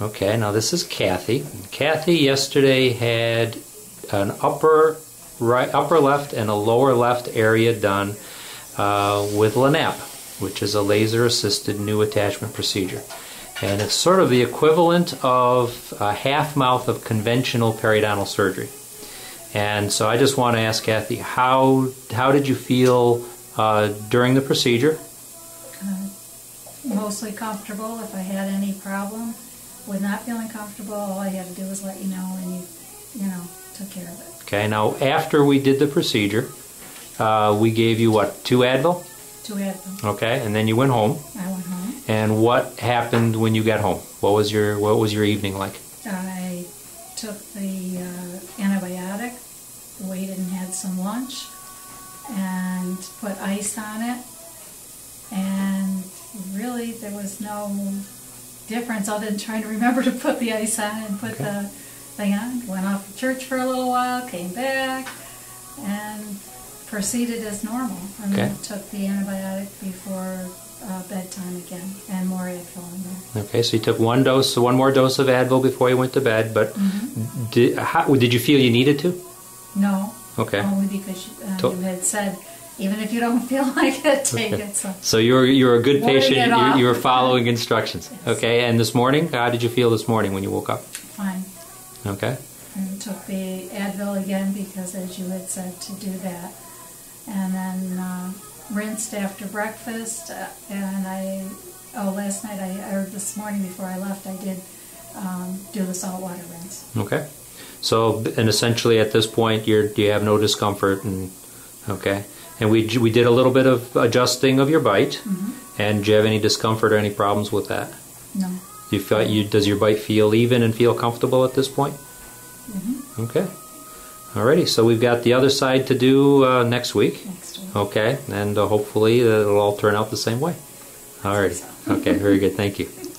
Okay, now this is Kathy. Kathy yesterday had an upper right, upper left and a lower left area done uh, with LANAP, which is a laser-assisted new attachment procedure. And it's sort of the equivalent of a half mouth of conventional periodontal surgery. And so I just want to ask Kathy, how how did you feel uh, during the procedure? Uh, mostly comfortable. If I had any problem with not feeling comfortable, all I had to do was let you know, and you, you know, took care of it. Okay. Now after we did the procedure, uh, we gave you what two Advil? Two Advil. Okay, and then you went home. I went home. And what happened when you got home? What was your what was your evening like? I took the uh, antibiotic, waited and had some lunch, and put ice on it. And really, there was no difference other than trying to remember to put the ice on and put Okay. the thing on. Went off to church for a little while, came back, and proceeded as normal. And then Okay. took the antibiotic before uh, bedtime again, and more Advil in there. Okay, so you took one dose, so one more dose of Advil before you went to bed. But did how, did you feel you needed to? No, Okay. only because uh, To- you had said, even if you don't feel like it, take Okay. it. So So you're you're a good patient. You, off. you were following instructions. Yes. Okay, and this morning, how did you feel this morning when you woke up? fine. Okay. And took the Advil again because, as you had said, to do that. And then uh, rinsed after breakfast. Uh, and I, oh, last night, I, or this morning before I left, I did um, do the salt water rinse. Okay. So and essentially at this point, you're you have no discomfort and okay. And we we did a little bit of adjusting of your bite. And do you have any discomfort or any problems with that? No. You feel you does your bite feel even and feel comfortable at this point? Mhm. Okay. Alrighty, so we've got the other side to do uh, next week. Next week. Okay, and uh, hopefully it'll all turn out the same way. Alrighty. Okay, very good. Thank you.